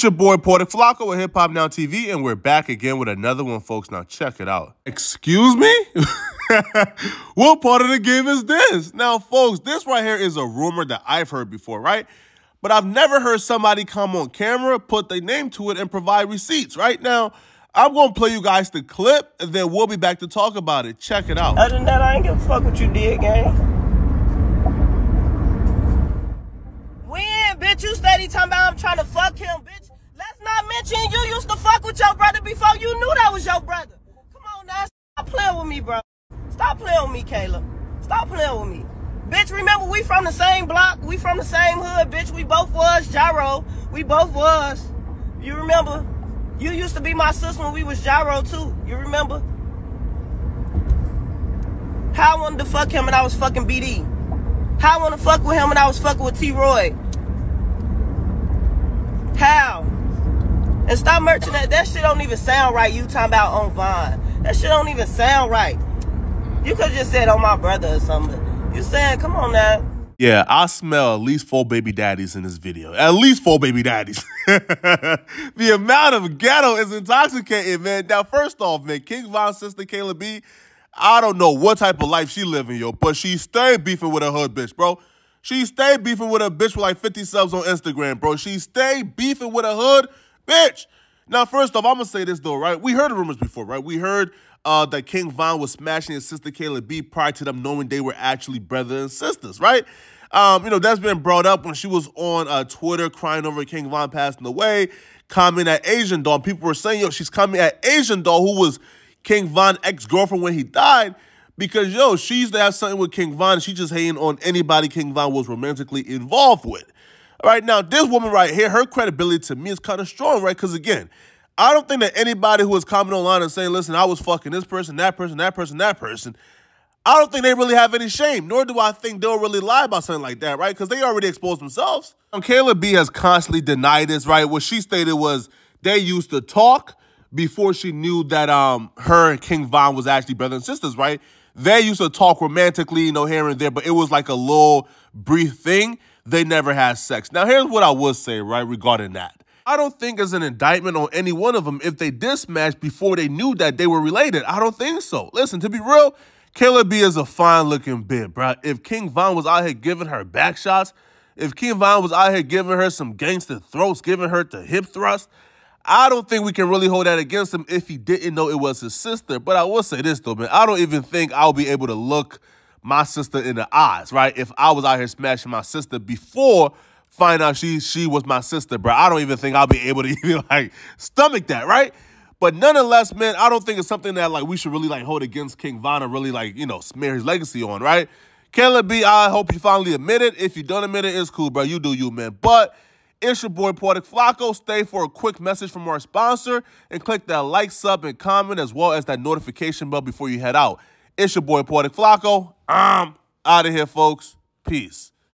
It's your boy Porter Flacco with Hip Hop Now TV, and we're back again with another one, folks. Now check it out. Excuse me? what part of the game is this? Now, folks, this right here is a rumor that I've heard before, right? But I've never heard somebody come on camera, put their name to it, and provide receipts, right? Now, I'm gonna play you guys the clip, and then we'll be back to talk about it. Check it out. Other than that, I ain't give a fuck what you did, gang. When, bitch, you steady talking about I'm trying to fuck him, bitch. Let's not mention you used to fuck with your brother before you knew that was your brother. Come on now, stop playing with me, bro. Stop playing with me, Kayla B. Stop playing with me. Bitch, remember we from the same block, we from the same hood, bitch. We both was Gyro. We both was. You remember? You used to be my sister when we was Gyro too. You remember? How I wanted to fuck him and I was fucking BD. How I want to fuck with him and I was fucking with T-Roy. How? And stop merching that. That shit don't even sound right. You talking about on Von. That shit don't even sound right. You could just said on my brother or something. You saying, come on now. Yeah, I smell at least four baby daddies in this video. At least four baby daddies. the amount of ghetto is intoxicating, man. Now, first off, man, King Von's sister, Kayla B, I don't know what type of life she living, yo, but she stay beefing with her hood bitch, bro. She stay beefing with a bitch with like 50 subs on Instagram, bro. She stay beefing with a hood bitch. Now, first off, I'm gonna say this though, right? We heard the rumors before, right? We heard uh, that King Von was smashing his sister Kayla B prior to them knowing they were actually brothers and sisters, right? Um, you know, that's been brought up when she was on uh, Twitter crying over King Von passing away, coming at Asian Doll. People were saying, yo, she's coming at Asian Doll, who was King Von ex-girlfriend when he died, because, yo, she used to have something with King Von. She just hating on anybody King Von was romantically involved with. All right, now, this woman right here, her credibility to me is kind of strong, right? Because, again, I don't think that anybody who is commenting online and saying, listen, I was fucking this person, that person, that person, that person, I don't think they really have any shame, nor do I think they'll really lie about something like that, right? Because they already exposed themselves. And Kayla B has constantly denied this, right? What she stated was they used to talk before she knew that um her and King Von was actually brothers and sisters, right? They used to talk romantically, you know, here and there, but it was like a little brief thing. They never had sex. Now, here's what I would say, right, regarding that. I don't think it's an indictment on any one of them if they did smash before they knew that they were related. I don't think so. Listen, to be real, Kayla B is a fine looking bitch, bro. If King Von was out here giving her back shots, if King Von was out here giving her some gangster throats, giving her the hip thrust, I don't think we can really hold that against him if he didn't know it was his sister. But I will say this though, man. I don't even think I'll be able to look my sister in the eyes, right? If I was out here smashing my sister before find out she she was my sister, bro. I don't even think I'll be able to even like stomach that, right? But nonetheless, man, I don't think it's something that like we should really like hold against King Von and really like, you know, smear his legacy on, right? Kayla B, I hope you finally admit it. If you don't admit it, it's cool, bro. You do you, man. But it's your boy Portic Flacco. Stay for a quick message from our sponsor and click that like, sub, and comment as well as that notification bell before you head out. It's your boy Portic Flacco. I'm out of here, folks. Peace.